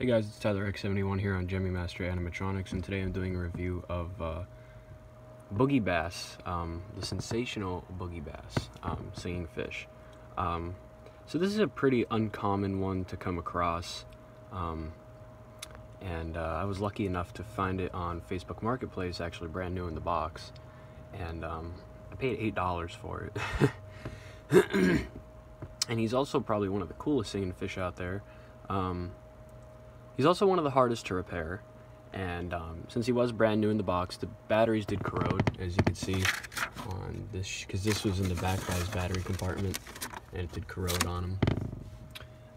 Hey guys, it's Tyler X71 here on Gemmy Master Animatronics, and today I'm doing a review of uh, Boogie Bass, um, the sensational Boogie Bass, um, singing fish. Um, so this is a pretty uncommon one to come across, um, and uh, I was lucky enough to find it on Facebook Marketplace, actually brand new in the box, and um, I paid eight dollars for it. and he's also probably one of the coolest singing fish out there. He's also one of the hardest to repair, and um, since he was brand new in the box, the batteries did corrode, as you can see on this, because this was in the back by his battery compartment, and it did corrode on him.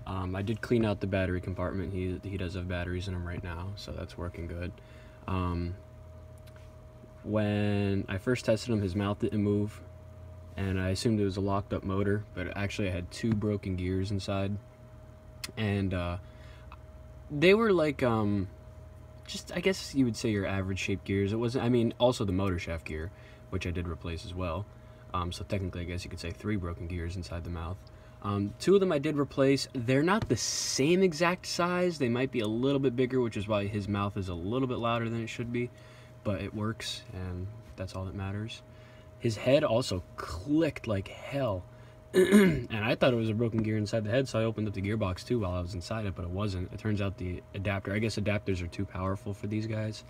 Um, I did clean out the battery compartment. He, he does have batteries in him right now, so that's working good. Um, when I first tested him, his mouth didn't move, and I assumed it was a locked up motor, but actually I had two broken gears inside, and uh, they were like um just I guess you would say your average shaped gears. It wasn't I mean also the motor shaft gear, which I did replace as well. Um, so technically I guess you could say three broken gears inside the mouth. Um, two of them I did replace. They're not the same exact size. They might be a little bit bigger, which is why his mouth is a little bit louder than it should be. But it works, and that's all that matters. His head also clicked like hell. and I thought it was a broken gear inside the head, so I opened up the gearbox too while I was inside it, but it wasn't. It turns out the adapter, I guess adapters are too powerful for these guys,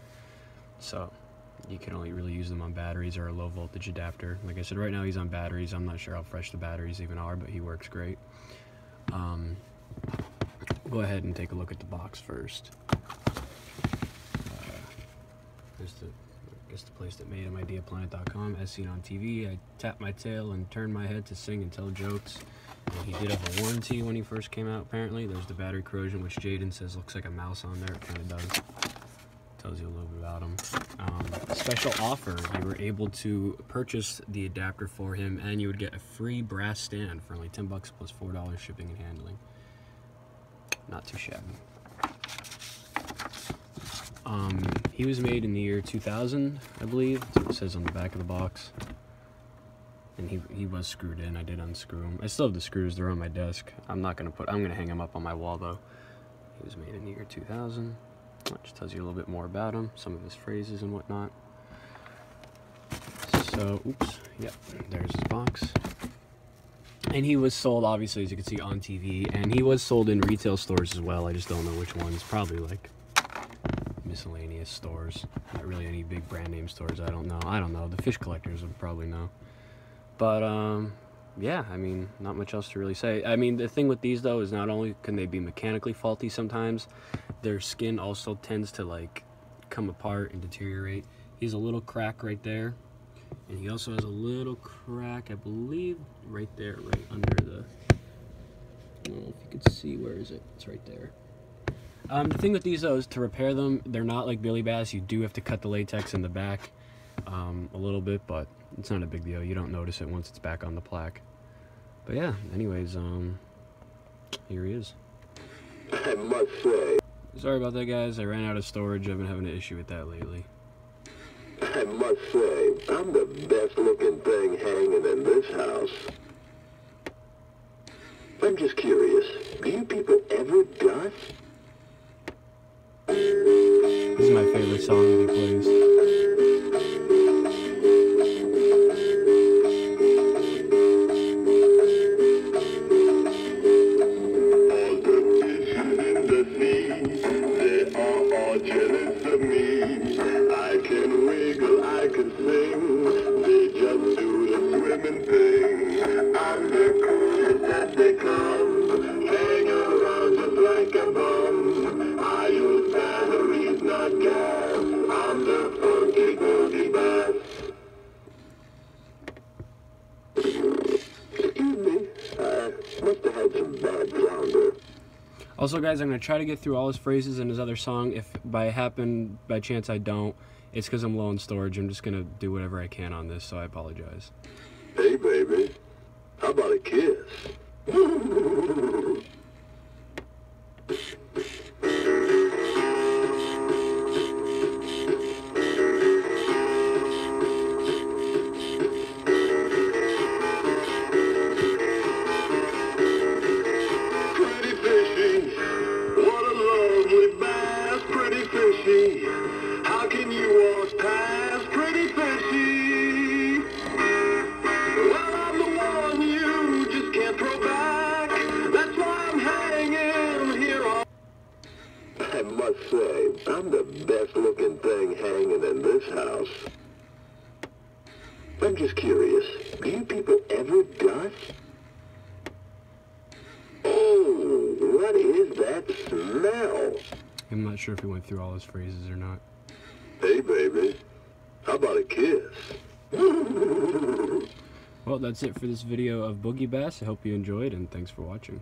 so you can only really use them on batteries or a low voltage adapter. Like I said, right now he's on batteries. I'm not sure how fresh the batteries even are, but he works great. Um, go ahead and take a look at the box first. Uh, there's the guess the place that made him, ideaplanet.com, as seen on TV. I tapped my tail and turned my head to sing and tell jokes. And he did have a warranty when he first came out, apparently. There's the battery corrosion, which Jaden says looks like a mouse on there. It kind of does. Tells you a little bit about him. Um, special offer, you were able to purchase the adapter for him, and you would get a free brass stand for only 10 bucks plus $4 shipping and handling. Not too shabby. Um, he was made in the year 2000, I believe. That's what it says on the back of the box. And he, he was screwed in. I did unscrew him. I still have the screws. They're on my desk. I'm not going to put... I'm going to hang him up on my wall, though. He was made in the year 2000. That just tells you a little bit more about him. Some of his phrases and whatnot. So, oops. Yep, there's his box. And he was sold, obviously, as you can see, on TV. And he was sold in retail stores as well. I just don't know which ones. Probably, like, miscellaneous stores. Not really any big brand name stores. I don't know. I don't know. The fish collectors would probably know. But um, yeah, I mean, not much else to really say. I mean, the thing with these though is not only can they be mechanically faulty sometimes, their skin also tends to like come apart and deteriorate. He's a little crack right there. And he also has a little crack, I believe, right there, right under the, I don't know if you can see, where is it? It's right there. Um, the thing with these though is to repair them, they're not like Billy Bass. You do have to cut the latex in the back um, a little bit, but it's not a big deal. You don't notice it once it's back on the plaque. But yeah, anyways, um, here he is. I must say. Sorry about that, guys. I ran out of storage. I've been having an issue with that lately. I must say, I'm the best looking thing hanging in this house. I'm just curious, do you people ever dust? Song that he plays. Jealous of me. I can wiggle, I can sing, Also, guys, I'm going to try to get through all his phrases in his other song. If by happen, by chance I don't, it's because I'm low on storage. I'm just going to do whatever I can on this, so I apologize. Hey, baby. How about a kiss? best looking thing hanging in this house. I'm just curious, do you people ever dust? Oh, what is that smell? I'm not sure if he went through all his phrases or not. Hey, baby, how about a kiss? Well, that's it for this video of Boogie Bass. I hope you enjoyed, and thanks for watching.